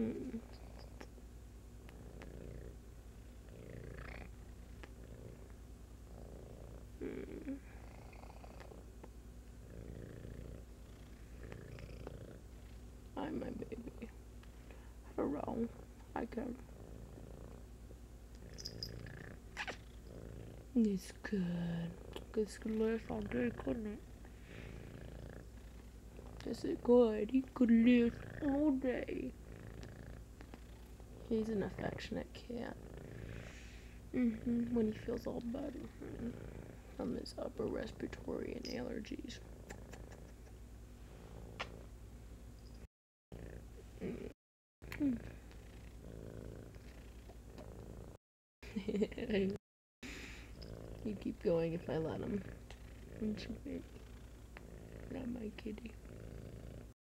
Mm. Mm. I'm my baby. Hello. I can. It's good. It's good all day, couldn't it? Yes, it could. He could live all day. He's an affectionate cat. hmm When he feels all better from his upper respiratory and allergies. Mm. He'd keep going if I let him. You, babe? Not my kitty.